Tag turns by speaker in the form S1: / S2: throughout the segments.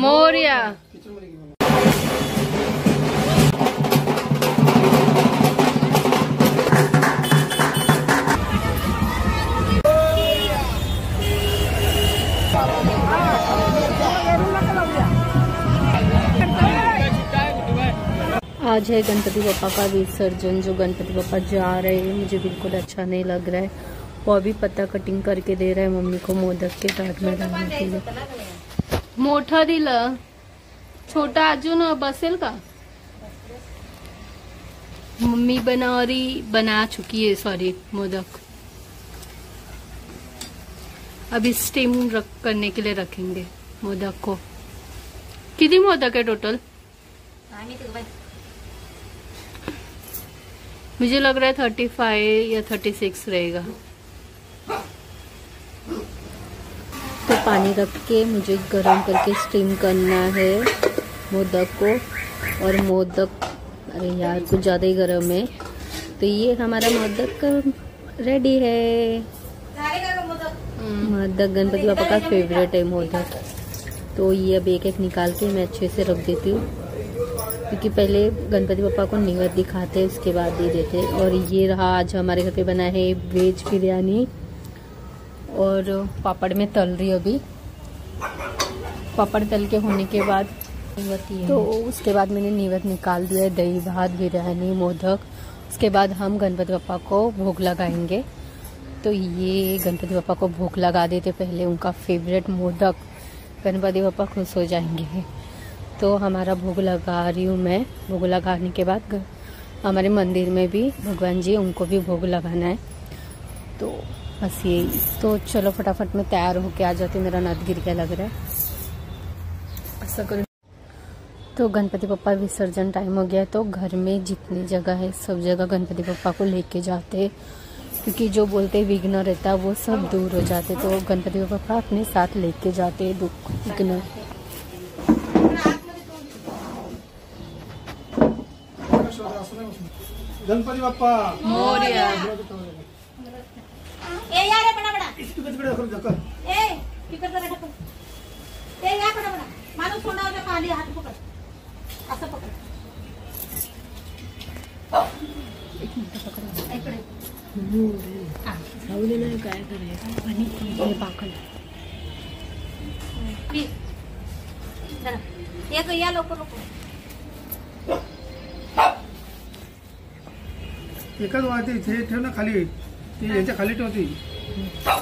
S1: मोरिया आज है गणपति पापा का विसर्जन, जो गणपति पापा जा रहे हैं। मुझे बिल्कुल अच्छा नहीं लग रहा है। वो अभी पत्ता कटिंग करके दे रहा है मम्मी को मोदक के साथ में डालने के लिए। मोठा दिलं. छोटा अजून बसेल का? मम्मी बना रही बना चुकी है सॉरी मोदक. अभी स्टीम रख करने के लिए रखेंगे मोदक को. कितनी मोदक है टोटल मुझे लग रहा है थर्टी फाइव या थर्टी सिक्स रहेगा. तो पानी रख के मुझे गर्म करके स्टीम करना है। मोदक को। और मोदक, अरे यार, कुछ ज़्यादा ही गर्म है। तो ये हमारा मोदक रेडी है। मोदक गणपति पापा का फेवरेट है मोदक। तो ये अब एक एक निकाल के मैं अच्छे से रख देती हूँ। क्योंकि पहले गणपति पापा को निवेद दिखाते, उसके बाद दे देते। और ये रहा, आज हमारे घर पे बना है वेज बिरयानी। और पापड़ में तल रही अभी। पापड़ तल के होने के बाद तो उसके बाद मैंने निवेद निकाल दिया है दही भात बिरयानी मोदक। उसके बाद हम गणपति पापा को भोग लगाएँगे। तो ये गणपति पापा को भोग लगा देते पहले उनका फेवरेट मोदक। गणपति पापा खुश हो जाएँगे। तो हमारा भोग लगा रही हूँ मैं। भोग लगाने के बाद हमारे मंदिर में भी भगवान जी उनको भी भोग लगाना है। तो बस यही। तो चलो फटाफट में तैयार होके आ जाती मेरा नद गिर क्या लग रहा है। ऐसा करो। तो गणपति पप्पा विसर्जन टाइम हो गया है। तो घर में जितनी जगह है सब जगह गणपति पप्पा को लेके जाते। क्योंकि जो बोलते विघ्न रहता वो सब दूर हो जाते। तो गणपति पप्पा अपने साथ लेके जाते दुख विघ्न।
S2: गणपती बाप्पा
S1: मोरिया।
S3: या रे बडा बडा
S2: तिकडे तिकडे दाखव, दाखव.
S3: ए तिकडे जरा ढकल. ए या माणूस तोंडावर हात पकड. असं पकड. इकडे.
S1: काय करायचं पाकड
S3: प्लीज जरा. एक या लवकर लवकर.
S2: एकच वाटी इथे ठेव ना खाली. ती याच्या खाली ठेवती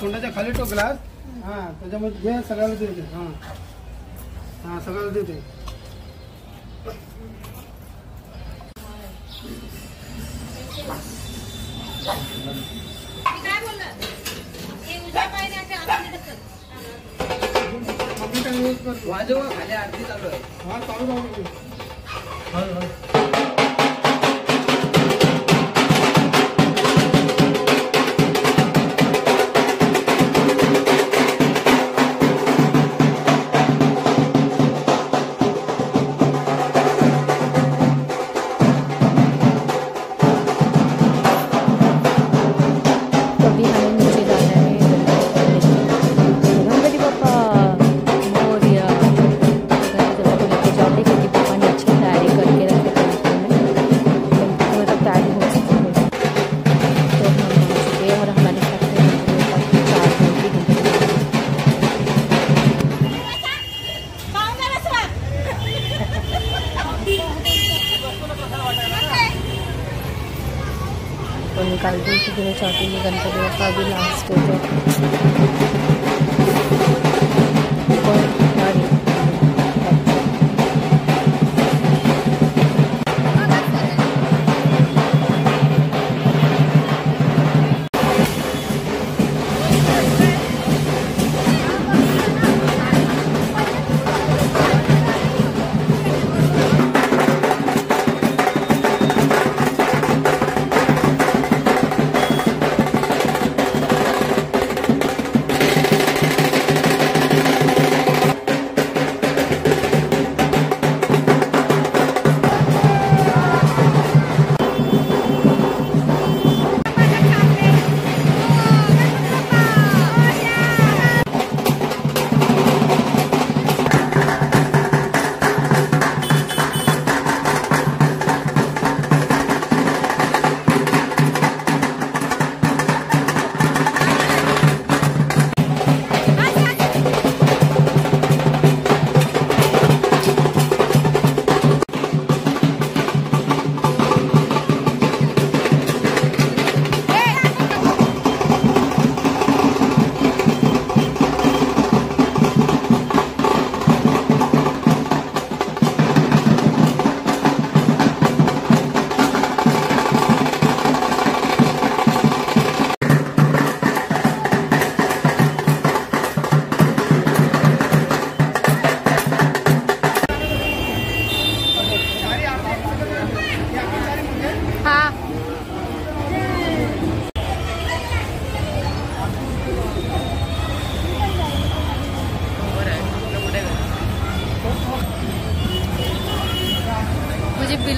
S2: तोंडाच्या खाली ठेव ग्लास हा त्याच्यामध्ये घे सगळ्याला देते हा. हा सगळ्याला देते
S3: हे
S4: वाजवा खाली आरती चालू आहे.
S2: हा चालू राहू
S1: गणपति पापा अभी लास्ट हो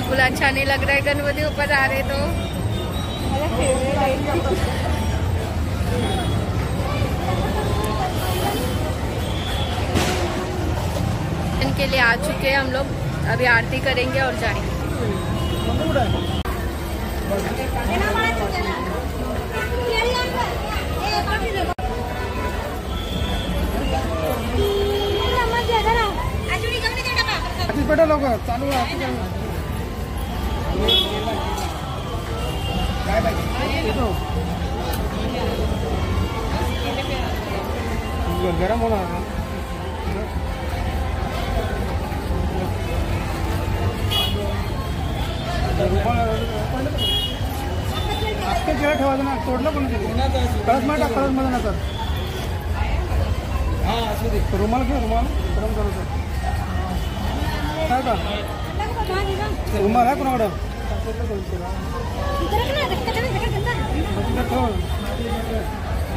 S5: बिल्कुल अच्छा नहीं लग रहा है, गणपति ऊपर आ रहे तो। इनके लिए आ चुके हैं हम लोग। अभी आरती करेंगे और जाएँगे।
S2: पेटा लवकर चालू गरम होणार आपके केळं ठेवायचं ना तोडलं पण कळस मध्ये कळस मध्ये ना सर रुमाल घे रुमाल गरम करायचं काय का रुमाल आहे कोणाकडं.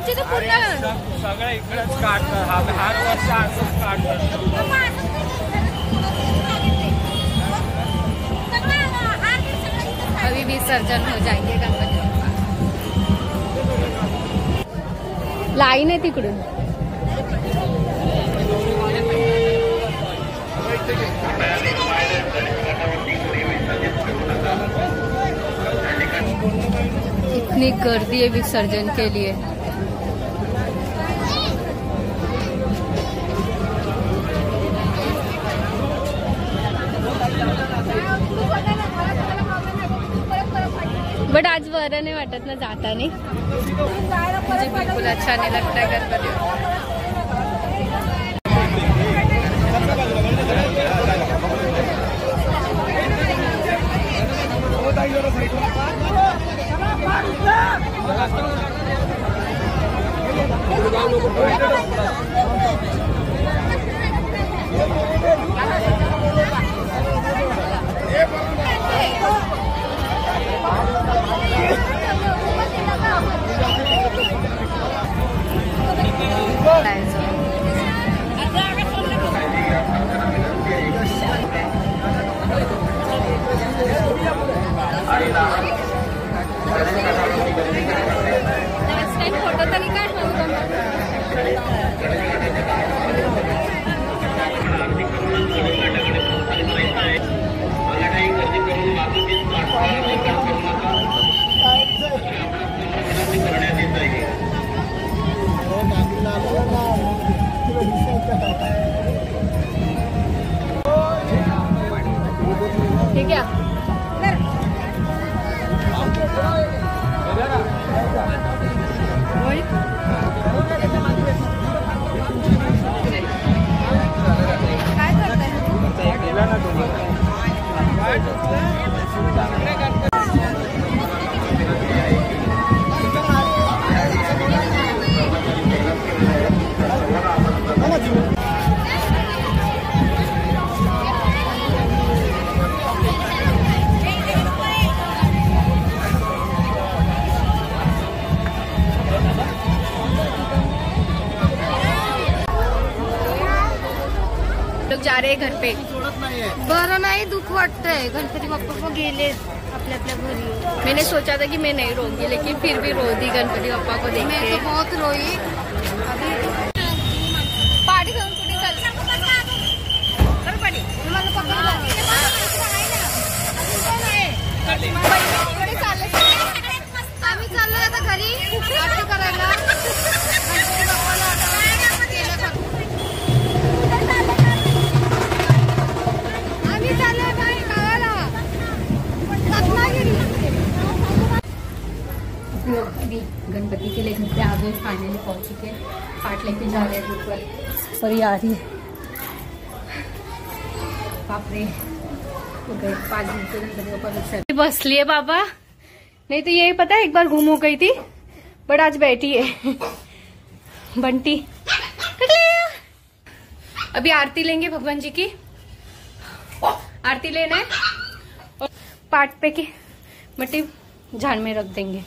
S5: साईचा खर्च तो पूर्ण
S3: सगळं इकडेच काढतं. हा हर वर्ष असंच काढतं
S5: अभी विसर्जन हो जाएँगे गणपति लाईन आहे तिकडून. इतनी गर्दी है विसर्जन के लिए. बट आज बरं नाही वाटत ना जातानी. मुझे बिल्कुल अच्छा नहीं लगता है गणपति फ़ोटो घर पे. बरं नाही दुःख वाटतंय. गणपति बाप्पा को गेले अपने आपल्या घरी. मैंने सोचा था कि मैं नहीं रोगी लेकिन फिर भी रो दी गणपति बाप्पा को देख
S6: मैं तो बहुत रोई.
S5: पार्टी गणपति
S1: के लिए घर पे आ गए फाइनली पहुँच चुके पार्ट लेके जा रहे हैं ऊपर और ये आ रही है बाप रे पाँच दिन से गणपति ऊपर रिक्शा
S5: बसली बाबा। नहीं तो यही पता है एक बार घूम हो गई थी। बट आज बैठी है। बंटी। अभी आरती लेंगे भगवान जी की। आरती लेना है। और पाट पे की मट्टी झाड़ में रख देंगे।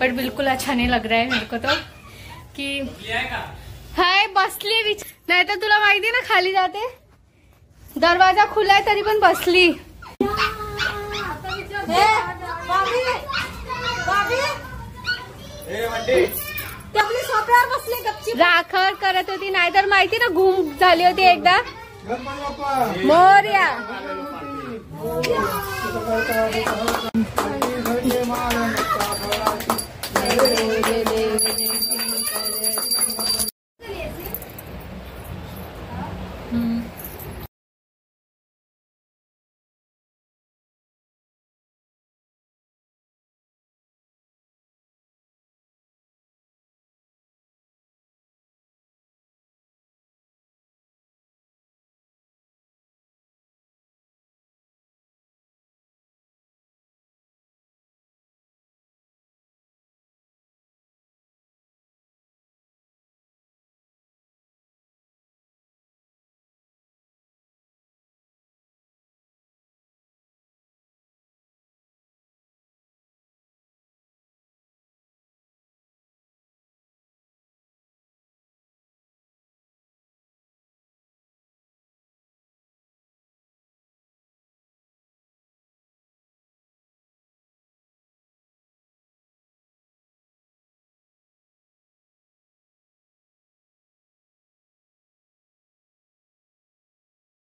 S5: बट बिल्कुल अच्छा नहीं लग रहा है मेरे को तो कि हाय बसली विच नाही तर तुला माहिती ना खाली जाते दरवाजा खुला आहे तरी पण बसली।
S3: ते
S5: राखर करत होती नाहीतर माहिती ना घूम झाली होती एकदा। मोर्या।